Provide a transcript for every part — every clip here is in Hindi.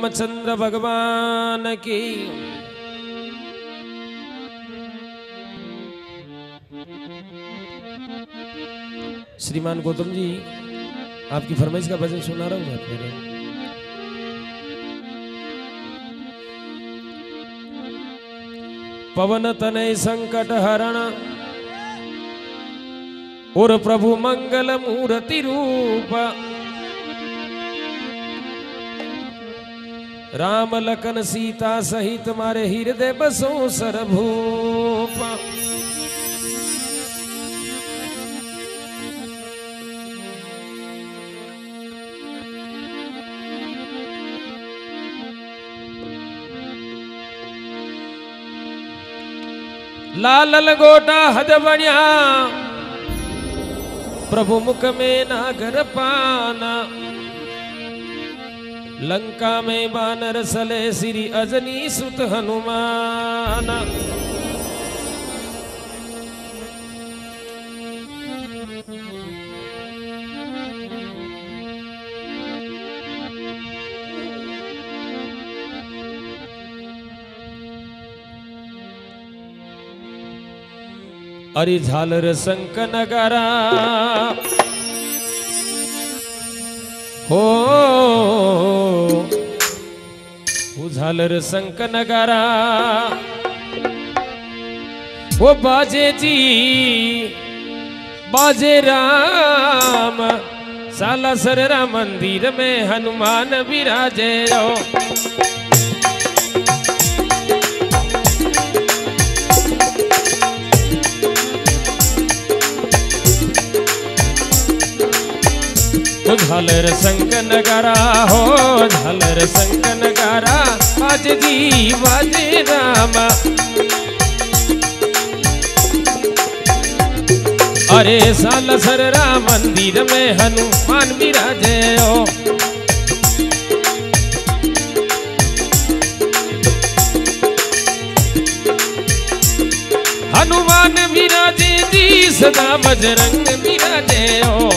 रामचंद्र भगवान की। श्रीमान गौतम जी, आपकी फरमाइश का भजन सुना रहा हूँ मैं पवन तनय संकट हरण और प्रभु मंगल मूर्ति रूप। राम लखन सीता सहित मारे हृदय बसो सरभूप। लाल लंगोटा हद बढ़िया प्रभु मुख में नागर पाना। लंका में बानर सले श्री अजनी सुत हनुमान। अरे झालर संक नगरा हो झालर संक नगारा। ओ बाजे जी बाजे राम साला सररा मंदिर में हनुमान विराजे झालर संक नगारा हो झालर संक नगारा आज जी बाजे रामा। अरे साल सररा मंदिर में हनुमान विराजे हो। हनुमान विराजे जी, सदा बजरंग विराजे राम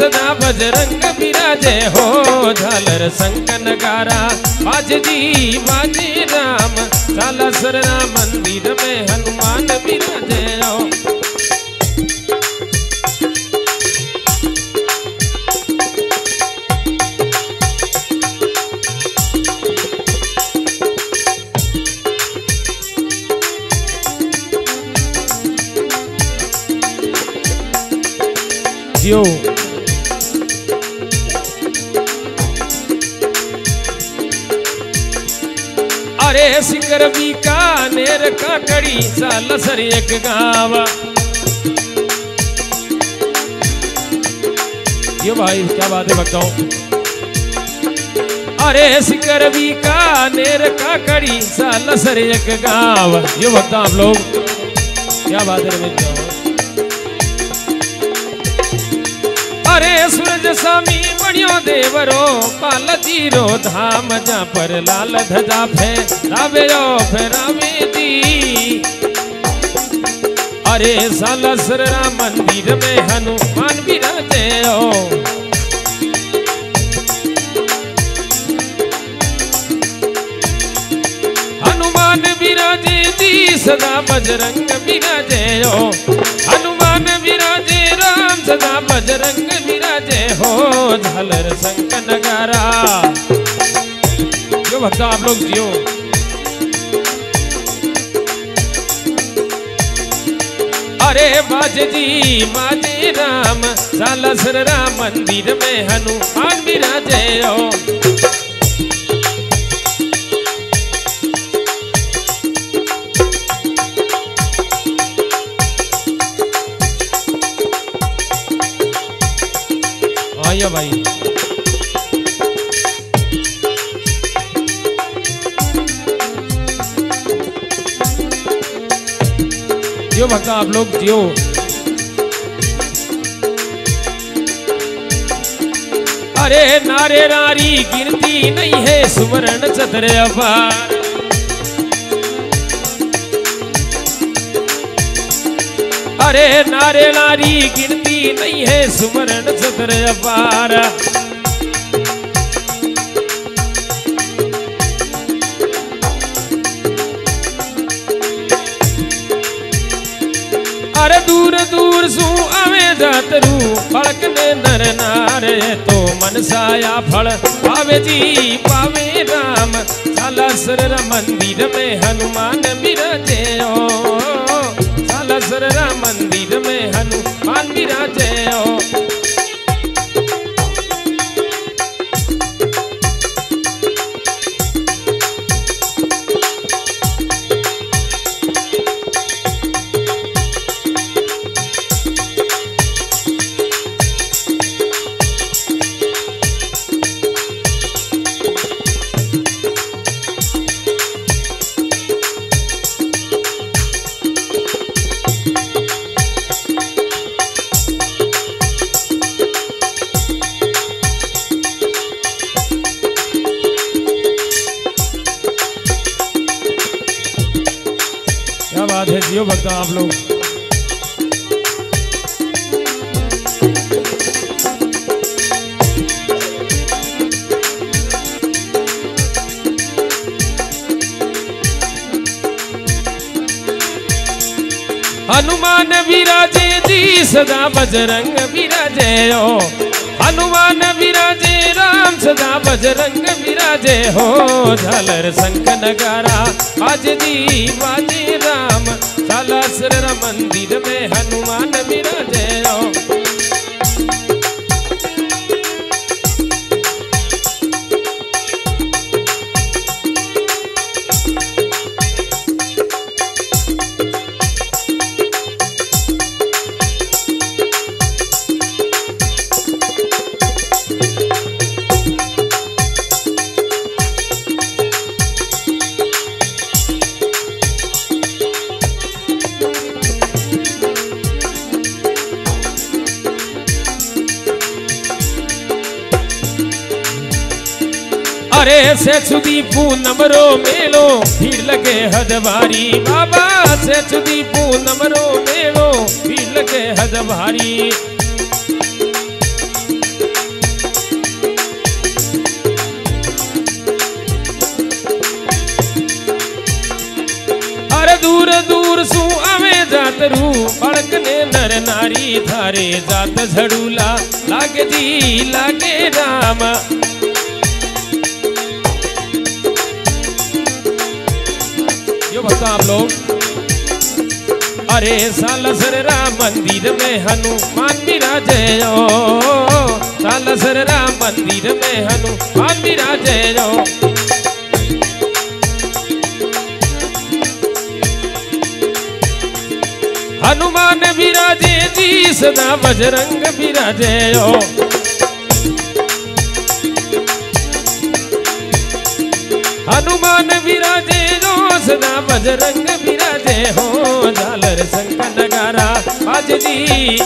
सदा बजरंग विराजे हो, झालर संकन नगारा आज जी बाजे राम साला सरना मंदिर में हनुमान विराजे। अरे सिकर बीकानेर का कड़ी साल सर एक गावा। ये भाई, क्या बात है बताओ अरे सिकर बीकानेर का कड़ी साल सर एक गाँव। ये बता आप लोग, क्या बात है रमेश अरे सूरज स्वामी बणियो देवरो पाल ज़ीरो धाम जा पर लाल धजा फे रावे रो फेरावे दी। अरे सालसरा मंदिर में हनुमान विराजे ओ हो संग नगारा जो भक्त आप लोग जियो। अरे बाज जी बाजे राम, सालसर राम मंदिर में हनुमान विराजे ओ आइए भाई। जियो भक्ता, आप लोग जियो। अरे नारे नारी, गिनती नहीं है सुवर्ण चतर अपार। अरे नारे नारी, गिनती की नहीं है सुमरण सतर अपार। अरे दूर दूर सू आवे जातरू फड़क ने नर नारे तो मन साया फल पावे जी पावे राम सालासर मंदिर में हनुमान बिरजे ओ सालासर मंदिर बात है जियो भक्ता आप लोग। हनुमान विराजे जी सदा बजरंग विराजे हनुमान विराजे राम सदा बजरंग विराजे हो। झालर शंख नगारा, आज दी बाजे राम। सालासर मंदिर में हनुमान विराजे हो। अरे से सुदी पूनम रो मेलो, भीड़ लगे हदवारी बाबा से सुदी पूनम रो मेलो, भीड़ लगे हदवारी दूर दूर सु आवे जात रू बड़क ने नर नारी थारे जात झड़ूला। लागे जी, लागे राम। यो आप लोग। अरे सालसर राम मंदिर में हनुमान विराजे ओ सालसर राम मंदिर में हनुमान विराजे ओ हनुमान विराजे जी सदा बजरंग विराजे हनुमान बजरंग विराजे हो झालर शंख नगारा आज जी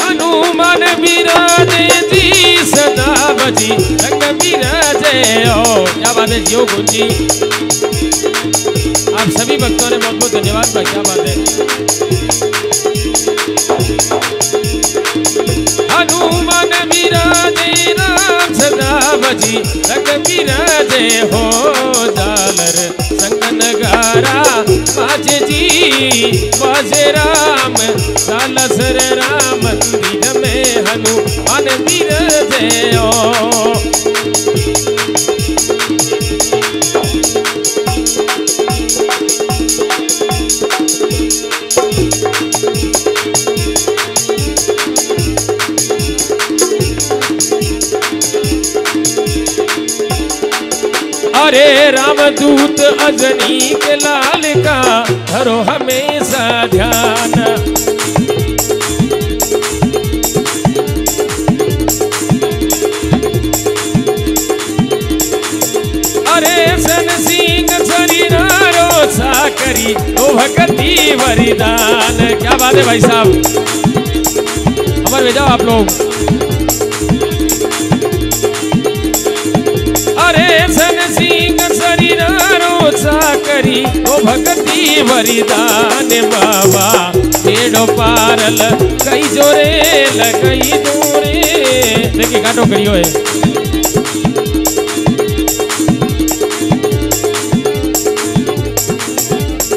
हनुमान विराजे जी, सदा बजी। रंग विराजे ओ, क्या बात है, जियो गुंजी आप सभी भक्तों ने बहुत बहुत धन्यवाद भाई, क्या बात है। हनुमान विराजे, राम सदा बजी रंग विराजे हो जालर संग नगारा बाजे जी, बाजे राम, सालसर राम मंदिर में हनुमान विराजे ओ अरे रामदूत अजनी के लाल का धरो हमेशा ध्यान। अरे सन सिंह शरीरारो सा करी ओ भगती वरिदान क्या बात है भाई साहब? हमारे भेजाओ आप लोग। सिंह शरीरारो सा करी, ओ भक्ति वरिदान बाबा। बेड़ो पारल, कई जोरे लगई दूरे। देखिए काटो करियो है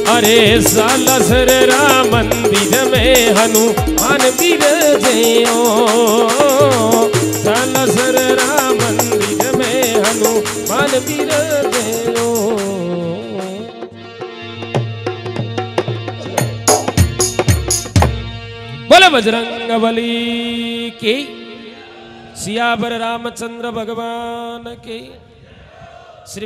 अरे सालसर राम मंदिर में हनुमान बिरजयो बोले बजरंग बली के सियाबर रामचंद्र भगवान के। श्री